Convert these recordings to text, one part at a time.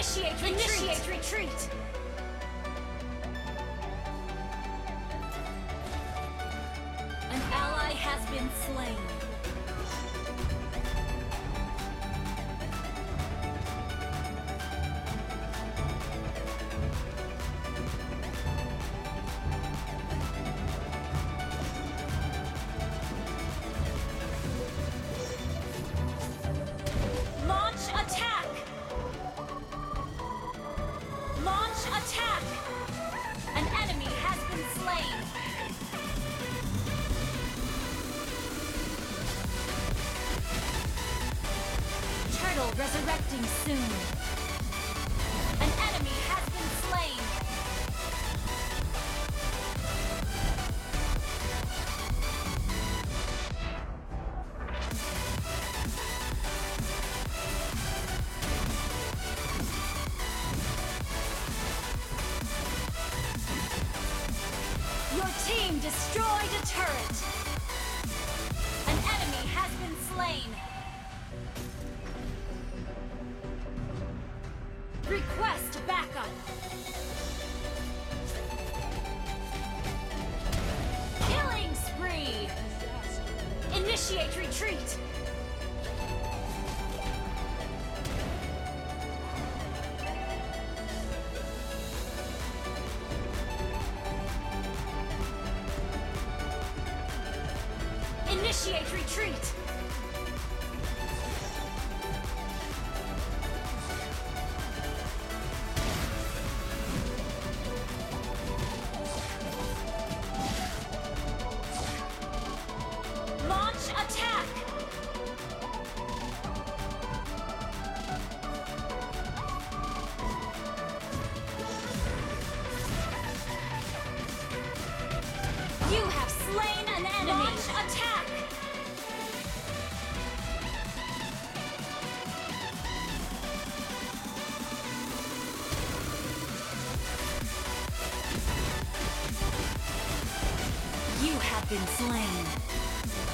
Initiate retreat! Initiate retreat! An ally has been slain. Resurrecting soon. An enemy has been slain. Your team destroyed a turret. An enemy has been slain. Request backup. Killing spree. Initiate retreat. Initiate retreat. Have been slain.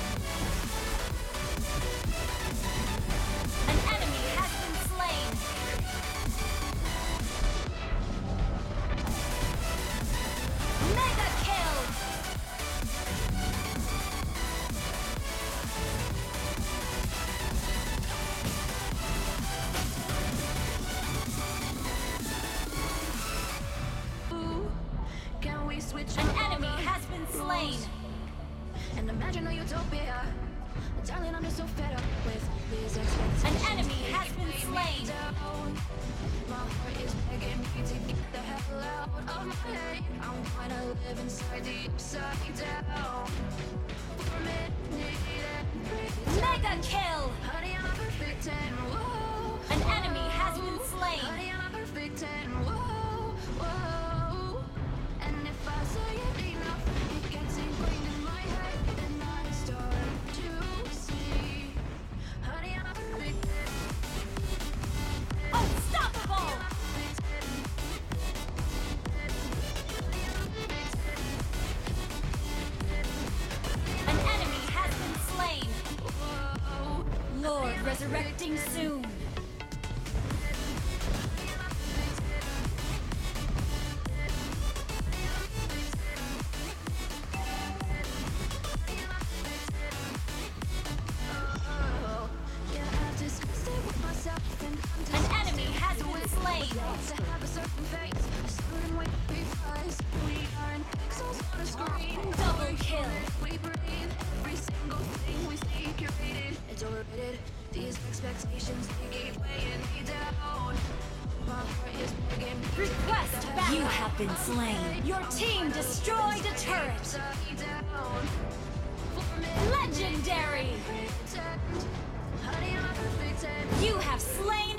And imagine a utopia. Darling, I'm just so fed up with these expectations An enemy has been slain. My heart is begging me to get the hell out of my head. I'm gonna live inside the upside down. For a minute and Mega kill! Honey, I'm perfect and whoa resurrecting soon. Expectations gave weighing me down. My is begging me to Request back. You have been slain. Your team destroyed a turret. upside down. For a minute, Legendary! pretend. Honey, I'm a perfect ten. You have slain